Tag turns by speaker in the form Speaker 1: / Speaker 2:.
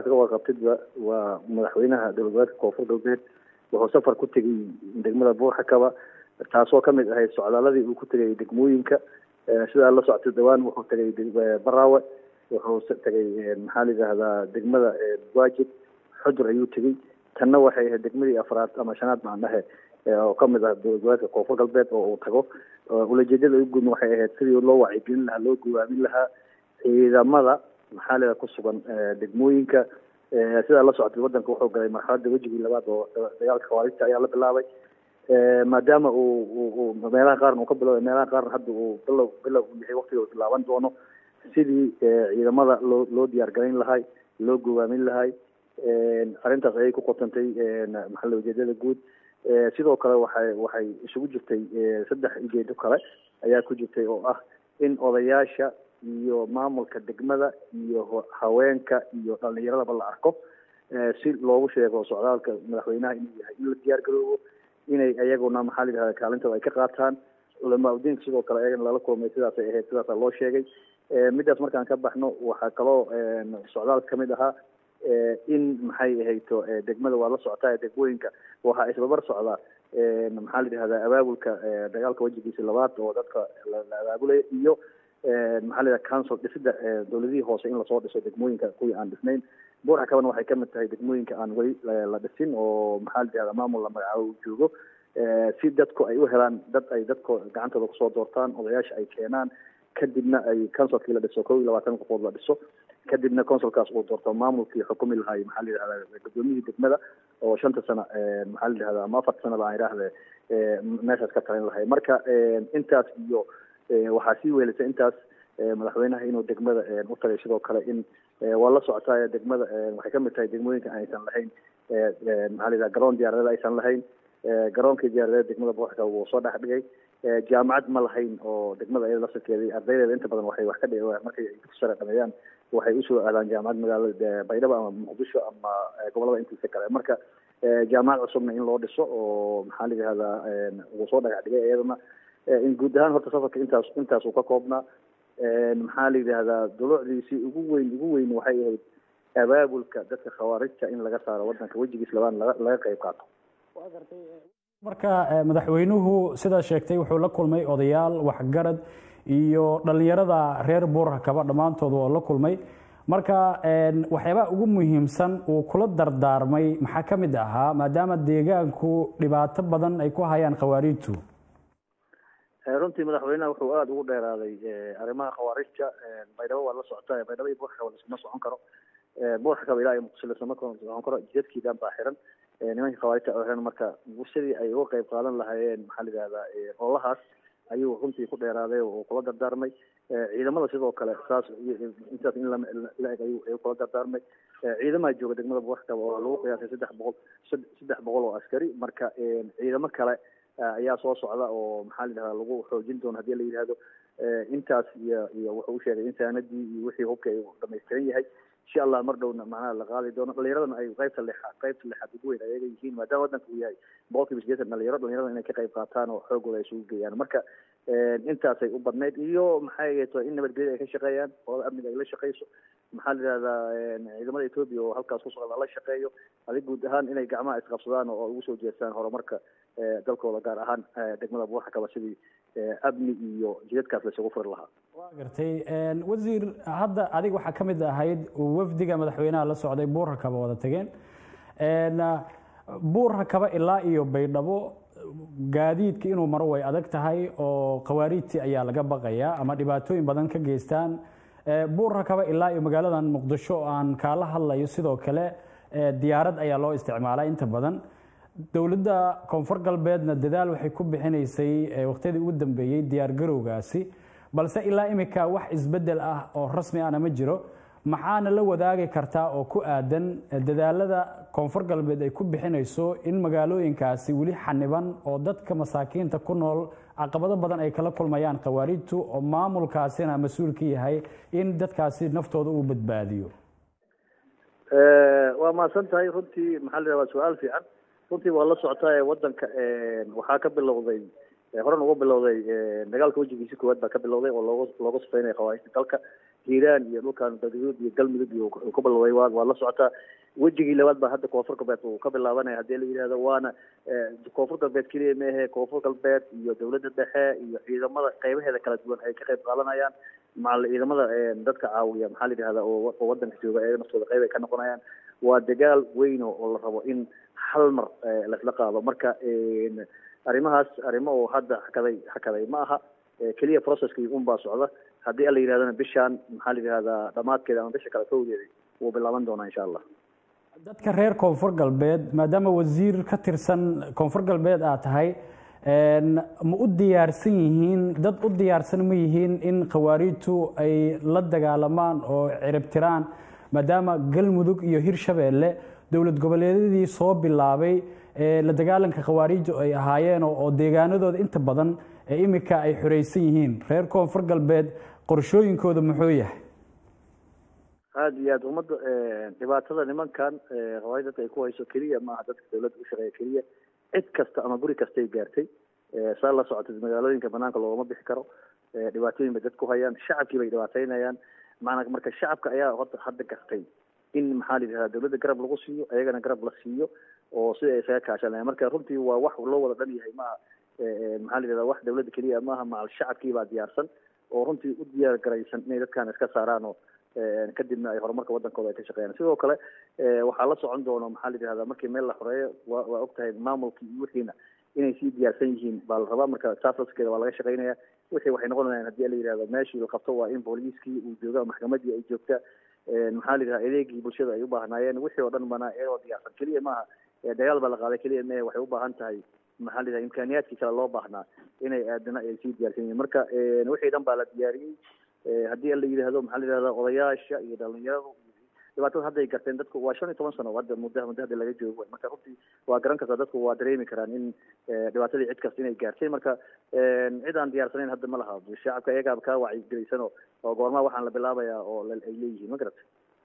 Speaker 1: kaga warqabtidba waa madaxweynaha dowlad goboleedka koonfur galbeed wuxuu safar ku tegay degmada buurxakaba taasoo ka mid ahayd socdaaladii uu ku tegay degmooyinka. Sidaa la socotay dhawaan wuxuu tegay baraawe wuxuu tegay maxaa la yidhaahdaa degmada waajib xudur ayuu tegey. Tanna waxay ahayd degmadii afraad ama shanaad baan dhahe oo ka mid ah dowlad goboleedka koonfur galbeed oo uu tago. Ulajeedada ugu waxay ahayd sidii loo wacyigelin lahaa loo gawaamin lahaa ciidamada maxaa la ku sugan degmooyinka sidaa la socotay wadanka wuxuu galay marxaladda wejigii labaad oo dagaalka khawaarijta ayaa la bilaabay. Maadaama uu meelaha qaarna uu ka bilowday meelaha qaarna hadda uu bilow bilow yahay waqtiga uu bilaaban doono sidii ciidamada loo loo diyaar garayn lahay loo gawaamin lahay arrintaas ayay ku qotantay maxaa ujeedada guud. Sidoo kale waxay waxay isugu jirtay saddex ujeedo kale ayaa ku jirtay oo ah in odayaasha iyo maamulka degmada iyo haweenka iyo dhalinyaradaba la arko si loogu sheego socdaalka madaxweynaha inuu yahay in la diyaar garoobo inay ayaguna maxaa la yidhahda kaalintooda ay ka qaataan. Culamaa udiinka sidoo kale ayagana lala kulmay sidaasay ahayd sidaasa loo sheegay. Midaas markaan ka baxno waxaa kaloo socdaalka ka mid ahaa in maxay ahayto degmada waa la socotaa degmooyinka. Waxaa isbabar socdaa maxaa la yidhahdaa abaabulka dagaalka wejigiisa labaad oo dadka la abaabulaya iyo maxaa la yidhaha council dhisida dowladihii hoose in la soo dhiso degmooyinka kuwii aan dhisnayn. Buurxa kabana waxay ka mid tahay degmooyinka aan weli la dhisin oo maxaa maamul la magacaabo uu joogo si dadku ay u helaan dad ay dadko gacantooda ku soo doortaan odayaasha ay keenaan kadibna ay councilkii la dhiso kow iyo labaatan qofood la dhiso kadibna consulkaas uu doorto maamulkii xukumi lahay maxaa la yidhahda gudoomiyihii degmada oo shanta sano maxaa la yidhahda ama afarta sanaba aan idhaahde meeshaas ka talin lahay. Marka intaas iyo waxaa sii weelisay intaas madaxweynaha inuu degmada u tagay sidoo kale in waa la socotaa degmada waxay ka mid tahay degmooyinka aysan lahayn maxaa la garoon diyaaradeed aysan lahayn garoonkii diyaaradeed degmada buuxka wuu soo dhex dhigay jaamacad ma lahayn oo degmada iyada laftirkeedii ardaydeeda inta badan waxay wax ka dhig markay dugsi sare dhameeyaan waxay u soo aadaan jaamacad magaalada baydhabo ama muqdisho ama gobollada intiisa kale. Marka jaamacad cusubna in loo dhiso oo maxaa la yidhahdaa wuu soo dhagax dhigay iyadana guud ahaan horta safarka intaas intaas uu ka koobnaa. Maxaa la yidhahdaa? Dulucdiisii ugu weyn ugu weyn waxay ahayd abaabulka dadka khawaarijta in laga saaro wadanka wejigiis labaan laga qayb qaato.
Speaker 2: Marka madaxweynuhu sidaa sheegtay wuxuu la kulmay odayaal waxgarad iyo dhalinyarada reer buurhakaba dhammaantood oo la kulmay. Marka waxyaabaha ugu muhiimsan uu kula dardaarmay maxaa ka mid ahaa? Maadaama deegaanku dhibaato badan ay ku hayaan khawaariijtu
Speaker 1: runtii madaxweynaha wuxuu aada ugu dheeraaday arrimaha khawaarijta baydhabo waa la socota baydhabo iyo buurxakaba laskuma socon karo. Buurxakaba ilaa iyo muqdisho laskuma socon karo jidadkiidan baa xiran. Nimanka khawaarijta oo xiran marka bulshadii ay uga qayb qaadan lahaayeen maxaa la yidhahdaa ayuu runtii ku dheeraaday oo kula dardaarmay. Ciidamada sidoo kale saas intaas in la eg ayuu kula dardaarmay. Ciidamaha jooga degmada buurxakaba oo lagu qiyaasay saddex boqol saddex boqol oo askari. Marka ciidamo kale ayaa soo socda oo maxaa la yidhahdaa lagu xoojin doono haddii la yidhahdo intaas iyo iyo wuxuu u sheegay insaanadii iyo wixii hubka ay dhamaystiran yahay. Insha allah mar dhowna macnaha la qaadi doono. Dhalinyaradana ay qaybta lixaad qaybta lixaad ugu weyn ayaga yihiin maadaama wadanka uu yahay boqolkiiba sideetan dhalinyaro dhalinyarada inay ka qayb qaataan oo xoogooda ay isugu geeyaan marka intaasay u badnayd. Iyo maxay ahayd in nabadgelya ay ka shaqeeyaan qolada amniga ay la shaqeyso maxaa la yidhahdaa ciidamada etoobiya oo halkaas ku socda la shaqeeyo adig guud ahaan inay gacmaha isqabsadaan oo ugu soo jeestaan horumarka dalkooda gaar ahaan degmada buuxakaba sidii amni iyo jidadkaas laysugu furi lahaa.
Speaker 2: Waa gartay wasiir hadda adig waxaa ka mid ahayd wafdiga madaxweynaha la socday buurhakaba wada tageen. Buurhakaba ilaa iyo baydhabo gaadiidka inuu maro way adag tahay oo khawaariijtii ayaa laga baqayaa ama dhibaatooyin badan ka geystaan. Buurhakaba ilaa iyo magaaladan muqdisho oo aan kaala hadlayo sidoo kale diyaarad ayaa loo isticmaalaa inta badan. Dowladda koonfur galbeedna dadaal waxay ku bixinaysay waqtiyadii ugu dambeeyey diyaar garowgaasi balse ilaa imika wax isbeddel ah oo rasmi ahna ma jiro maxaana la wadaagi kartaa oo ku aadan dadaalada koonfur galbeed ay ku bixinayso in magaalooyinkaasi weli xaniban oo dadka masaakiinta ku nool caqabado badan ay kala kulmayaan khawaariijtu oo maamulkaasina mas'uul ka yahay in dadkaasi naftooda uu badbaadiyo.
Speaker 1: Waa mahadsan tahay runtii maxaa la waa su'aal fiican. Runtii waa la socotaa wadanka waxaa ka bilowday horan uga bilowday dagaalka wejigiisi koowaad baa ka bilowday oo looga looga sufeynaya khawaarijta dalka hiiraan iyo dhulkan galgaduud iyo galmudug iyo ka bilowday waa waa la socotaa wejigii labaad baa hadda koonfur galbeed uu ka bilaabanaya haddii la yidhahdo waana koonfur galbeed keliya meahe koonfur galbeed iyo dowladda dhexe iyo ciidamada qeybaheeda kala duwan ay ka qayb qaadanayaan. Macal ciidamada dadka caawiya maxaa la yidhahda oo wadanka jooga ee naftooda qeyb ay ka noqonayaan waa dagaal weyn oo la rabo in hal mar laisla qaado. Marka arrimahaas arrimo oo hadda hakaday hakaday ma aha keliya processkii unbaa socda haddii ala yidhahdana bishaan maxaa la yidhahdaa dhammaadkeeda ama bisha kale kowdeeda wuu bilaaban doonaa insha allah.
Speaker 2: Dadka reer koonfur galbeed maadaama wasiir ka tirsan koonfur galbeed aad tahay ma u diyaarsan yihiin dad u diyaarsan ma yihiin in khawaariijtu ay la dagaalamaan oo ciribtiraan maadaama galmudug iyo hirshabeelle dowlad goboleedyadii soo bilaabay la dagaalanka khawaariijtu ay ahaayeen oo deegaanadooda inta badan ee imika ay xoreysan yihiin. Reer koonfur galbeed qorshooyinkooda muxuu yahay?
Speaker 1: Aada iyo aad ummadda dhibaatada nimankan khawaarij dadka ay ku hayso keliya maaha dadka dawladda u shaqeeya keliya cid kasta ama guri kastay gaartay saa la socotay magaalooyinka banaanka loogama bixi karo dhibaatooyin bay dad ku hayaan shacabkii bay dhibaateynayaan maanaa marka shacabka ayaa hota hadda gartay in maxaa la yidhahdaa dawladda garab lagu siiyo ayagana garab la siiyo oo sida ay isaga kaashanayaan. Marka runtii waa wax loo wada dhan yahay maaha maxaa la yidhahdaa wax dawladda keliya maaha macal shacabkii baa diyaarsan oo runtii u diyaar garaysan inay dadkan iska saaraan oo kadibna ay horumarka wadankooda ay ka shaqeeyaan. Sidoo kale waxaa la socon doono maxaa la yidhahdaa markii meel la xoreeyo waa waa og tahay maamulkii iyo wixiina inay sii diyaarsan yihiin. Baa la rabaa marka taas laskeeda waa laga shaqeynaya. Wixii waxay noqonayaan haddii la yidhahdo meeshii la qabto waa in booliiskii uu jooga maxkamadii ay joogta. Maxaa la yidhahda adeegii bulshada ay u baahnaayeen. Wixii oo dhan bana iyagoo diyaarsan keliya maaha. Dagaal baa la qaaday keliya mehe waxay u baahan tahay maxaa la imkaaniyaadkii kale loo baahnaa inay aadana ay sii diyaarsan yihiin. Marka wixii dhan baa la diyaariyey. Haddii la yidhahdo maxaa la yidhahda odayaasha iyo dhalinyaradu dhibaatada hadday garteen dadku waa shan iyo toban sano hadda muddo muddo hadda laga joogo. Marka runtii waa garan kartaa dadku waa dareemi karaan in dhibaatadii cid kasta inay gaartay marka cid aan diyaarsanayn hadda ma laha shacabka iyagaaba kaa wacyigelaysan oo goormaa waxaan la bilaabayaa oo ay leeyihiin ma garatay